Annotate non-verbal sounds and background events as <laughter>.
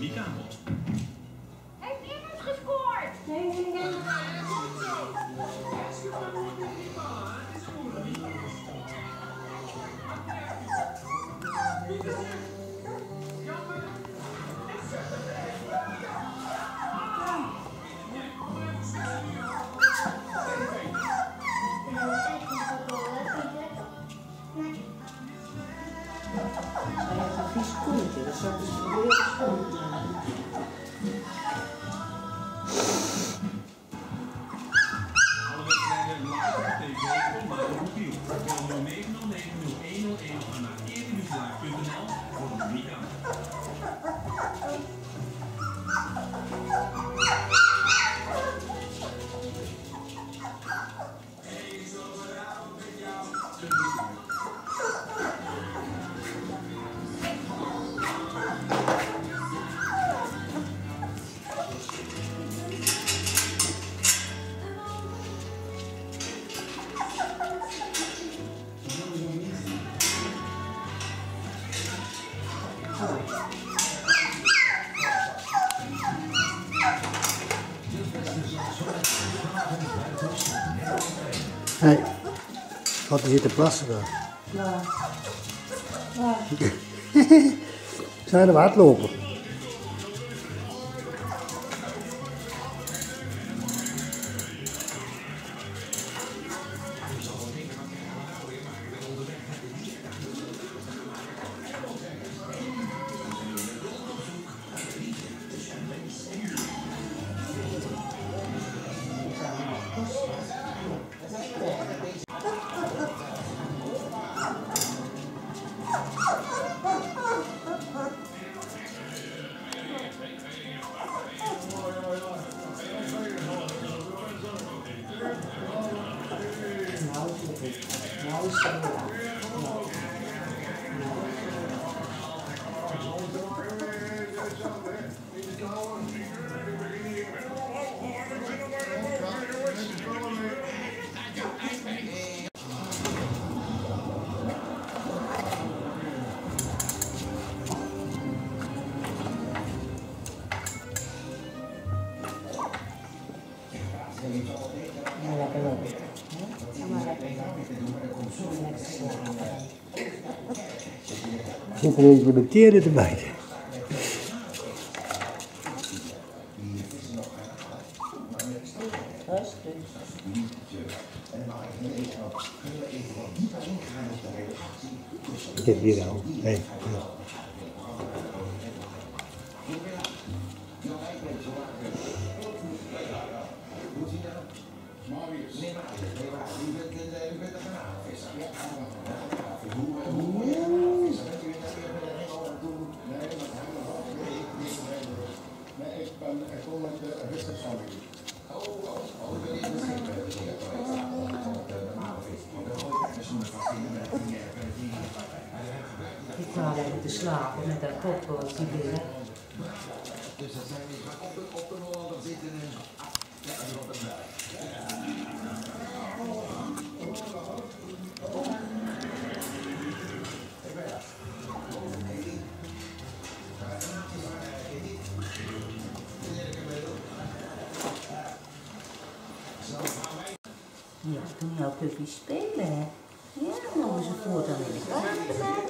Digamos. Een vies koentje, dat zou ik eens proberen schoon te maken. Alle Hé, hey, wat is hier te plassen dan? Ja. Ja. <laughs> Zou je er wat lopen? Gracias. Is het goed. Ja, lekker lopen. Ga maar lekker. Lekker slapen. Eentje met teren te bijten. Rustig. Ik heb hier al. Hé, ja. Ik ga lekker te slapen met dat popcornje binnen. Ja, toen jouw puppy spelen? Ja, dan mogen ze voortaan in de kamer